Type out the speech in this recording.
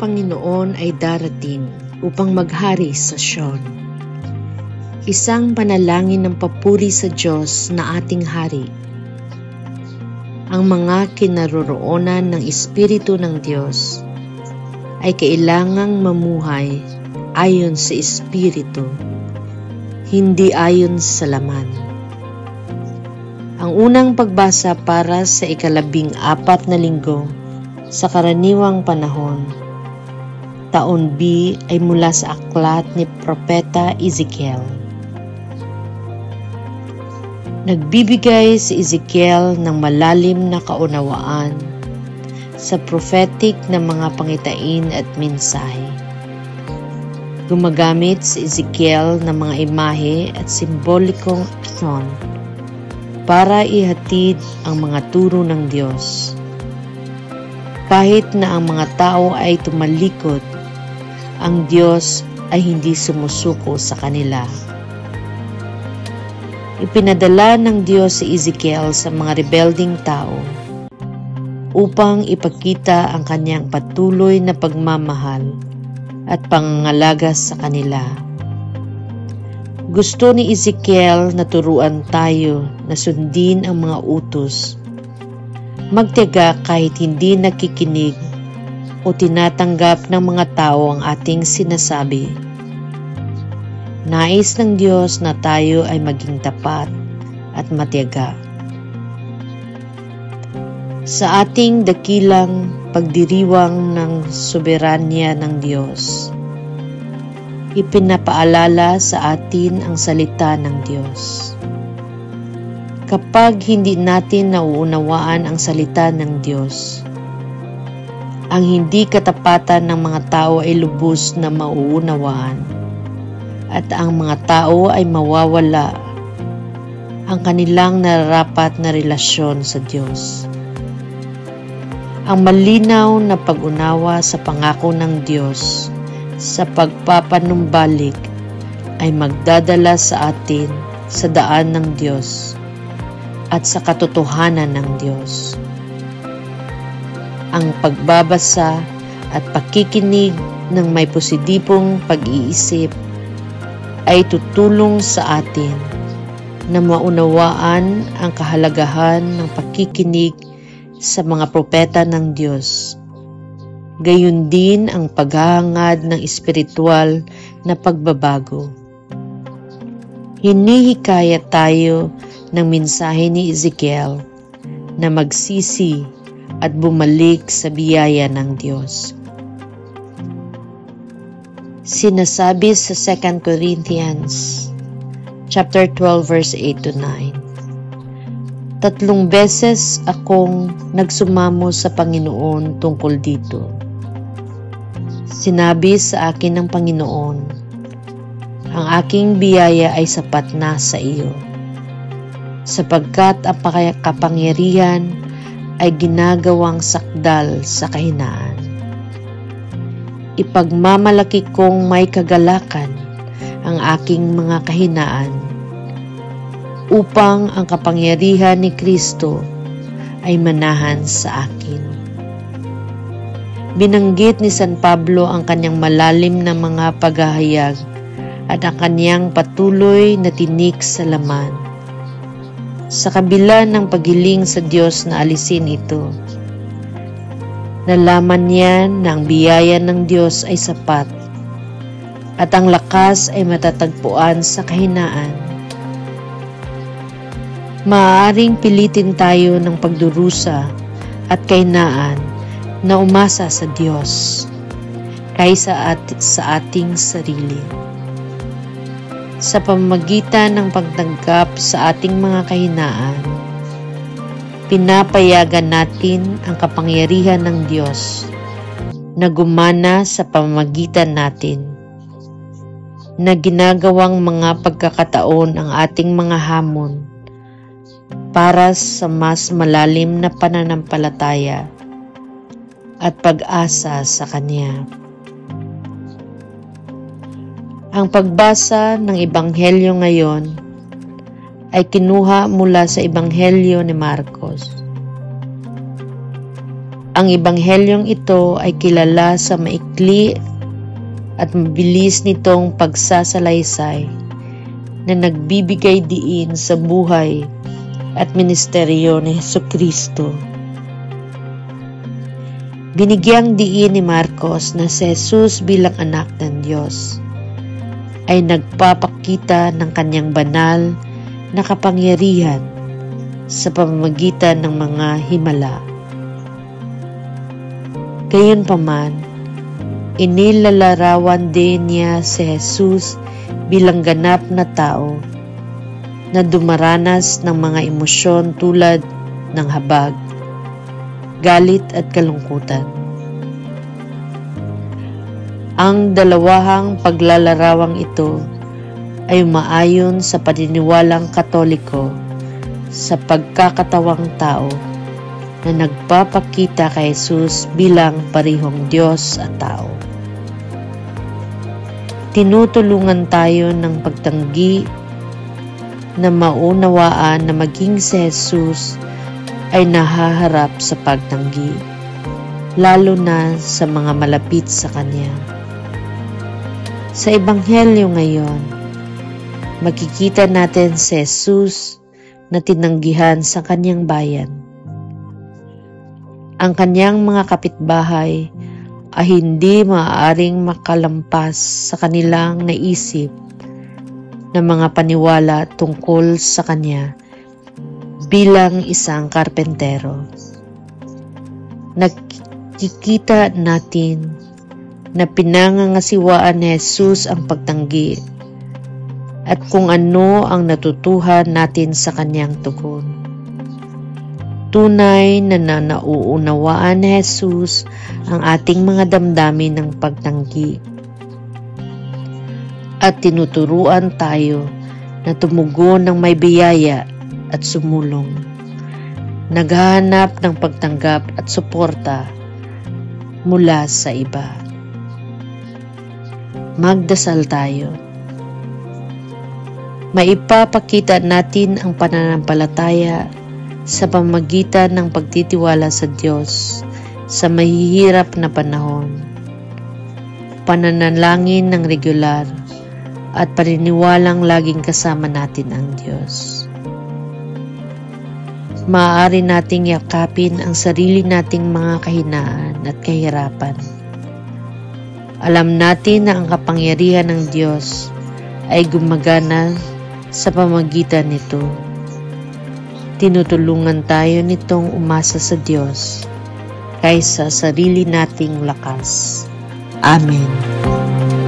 ay darating upang maghari sa Sion. Isang panalangin ng papuri sa Diyos na ating hari. Ang mga kinaroroonan ng Espiritu ng Diyos ay kailangang mamuhay ayon sa Espiritu, hindi ayon sa laman. Ang unang pagbasa para sa ikalabing apat na linggo sa karaniwang panahon, taon B ay mula sa aklat ni Propeta Ezekiel. Nagbibigay si Ezekiel ng malalim na kaunawaan sa prophetic na mga pangitain at mensahe. Gumagamit si Ezekiel ng mga imahe at simbolikong aksyon para ihatid ang mga turo ng Diyos. Kahit na ang mga tao ay tumalikod, ang Diyos ay hindi sumusuko sa kanila. Ipinadala ng Diyos si Ezekiel sa mga rebelding tao upang ipakita ang kanyang patuloy na pagmamahal at pangangalaga sa kanila. Gusto ni Ezekiel na turuan tayo na sundin ang mga utos, magtiyaga kahit hindi nakikinig o tinatanggap ng mga tao ang ating sinasabi Nais ng Diyos na tayo ay maging tapat at matiyaga. Sa ating dakilang pagdiriwang ng soberanya ng Diyos, ipinapaalala sa atin ang salita ng Diyos. Kapag hindi natin nauunawaan ang salita ng Diyos, ang hindi katapatan ng mga tao ay lubos na mauunawaan at ang mga tao ay mawawala ang kanilang nararapat na relasyon sa Diyos. Ang malinaw na pag-unawa sa pangako ng Diyos sa pagpapanumbalik ay magdadala sa atin sa daan ng Diyos at sa katotohanan ng Diyos. Ang pagbabasa at pakikinig ng may positibong pag-iisip ay tutulong sa atin na maunawaan ang kahalagahan ng pakikinig sa mga propeta ng Diyos. Gayun din ang paghahangad ng espiritual na pagbabago. Hinihikaya tayo ng mensahe ni Ezekiel na magsisi at bumalik sa biyaya ng Diyos sinasabi sa 2 Corinthians chapter 12 verse 8 to 9. Tatlong beses akong nagsumamo sa Panginoon tungkol dito. Sinabi sa akin ng Panginoon, ang aking biyaya ay sapat na sa iyo, sapagkat ang kapangyarihan ay ginagawang sakdal sa kahinaan ipagmamalaki kong may kagalakan ang aking mga kahinaan upang ang kapangyarihan ni Kristo ay manahan sa akin. Binanggit ni San Pablo ang kanyang malalim na mga paghahayag at ang kanyang patuloy na tinik sa laman. Sa kabila ng pagiling sa Diyos na alisin ito, Nalaman niya na ang biyaya ng Diyos ay sapat at ang lakas ay matatagpuan sa kahinaan. Maaaring pilitin tayo ng pagdurusa at kahinaan na umasa sa Diyos kaysa at sa ating sarili. Sa pamamagitan ng pagtanggap sa ating mga kahinaan, pinapayagan natin ang kapangyarihan ng Diyos na gumana sa pamamagitan natin na ginagawang mga pagkakataon ang ating mga hamon para sa mas malalim na pananampalataya at pag-asa sa Kanya. Ang pagbasa ng Ebanghelyo ngayon ay kinuha mula sa Ebanghelyo ni Marcos. Ang Ebanghelyong ito ay kilala sa maikli at mabilis nitong pagsasalaysay na nagbibigay diin sa buhay at ministeryo ni Heso Kristo. Binigyang diin ni Marcos na si Jesus bilang anak ng Diyos ay nagpapakita ng kanyang banal na kapangyarihan sa pamamagitan ng mga himala. Gayunpaman, inilalarawan din niya si Jesus bilang ganap na tao na dumaranas ng mga emosyon tulad ng habag, galit at kalungkutan. Ang dalawahang paglalarawang ito ay maayon sa paniniwalang katoliko sa pagkakatawang tao na nagpapakita kay Jesus bilang parihong Diyos at tao. Tinutulungan tayo ng pagtanggi na maunawaan na maging si Jesus ay nahaharap sa pagtanggi, lalo na sa mga malapit sa Kanya. Sa Ebanghelyo ngayon, makikita natin si Jesus na tinanggihan sa kanyang bayan. Ang kanyang mga kapitbahay ay hindi maaaring makalampas sa kanilang naisip na mga paniwala tungkol sa kanya bilang isang karpentero. Nakikita natin na pinangangasiwaan ni Jesus ang pagtanggi at kung ano ang natutuhan natin sa kanyang tugon. Tunay na nanauunawaan ni Jesus ang ating mga damdamin ng pagtanggi at tinuturuan tayo na tumugon ng may biyaya at sumulong. Naghahanap ng pagtanggap at suporta mula sa iba. Magdasal tayo. Maipapakita natin ang pananampalataya sa pamagitan ng pagtitiwala sa Diyos sa mahihirap na panahon, pananalangin ng regular, at paniniwalang laging kasama natin ang Diyos. Maaari nating yakapin ang sarili nating mga kahinaan at kahirapan alam natin na ang kapangyarihan ng Diyos ay gumagana sa pamagitan nito. Tinutulungan tayo nitong umasa sa Diyos kaysa sarili nating lakas. Amen.